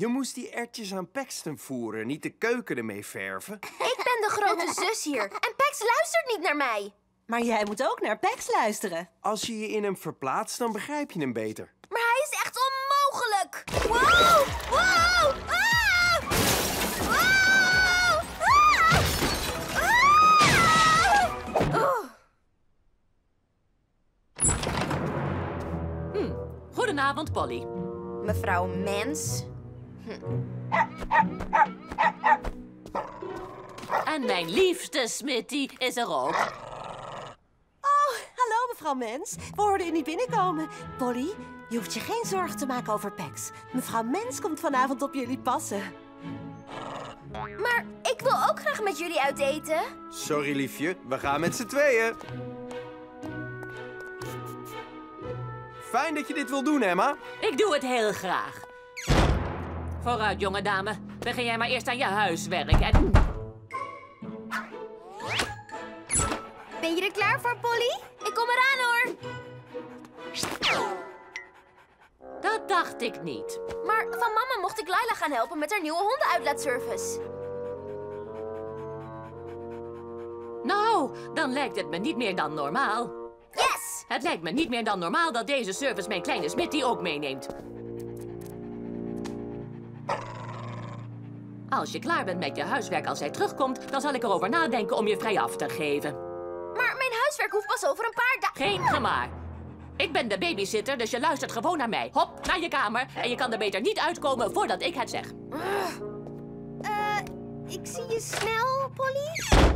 Je moest die ertjes aan Paxton voeren, niet de keuken ermee verven. Ik ben de grote zus hier. En Pax luistert niet naar mij. Maar jij moet ook naar Pax luisteren. Als je je in hem verplaatst, dan begrijp je hem beter. Goedenavond, Polly. Mevrouw Mens. En mijn liefste Smitty is er ook. Oh, hallo mevrouw Mens. We hoorden u niet binnenkomen. Polly, je hoeft je geen zorgen te maken over Pax. Mevrouw Mens komt vanavond op jullie passen. Maar ik wil ook graag met jullie uit eten. Sorry, liefje, we gaan met z'n tweeën. Fijn dat je dit wil doen, Emma. Ik doe het heel graag. Vooruit, jonge dame. Begin jij maar eerst aan je huiswerk en... Ben je er klaar voor, Polly? Ik kom eraan, hoor. Dat dacht ik niet. Maar van mama mocht ik Laila gaan helpen met haar nieuwe hondenuitlaatservice. Nou, dan lijkt het me niet meer dan normaal. Het lijkt me niet meer dan normaal dat deze service mijn kleine Smitty ook meeneemt. Als je klaar bent met je huiswerk als hij terugkomt, dan zal ik erover nadenken om je vrij af te geven. Maar mijn huiswerk hoeft pas over een paar dagen. Geen gemaar. Ik ben de babysitter, dus je luistert gewoon naar mij. Hop, naar je kamer. En je kan er beter niet uitkomen voordat ik het zeg. Eh, ik zie je snel, Polly.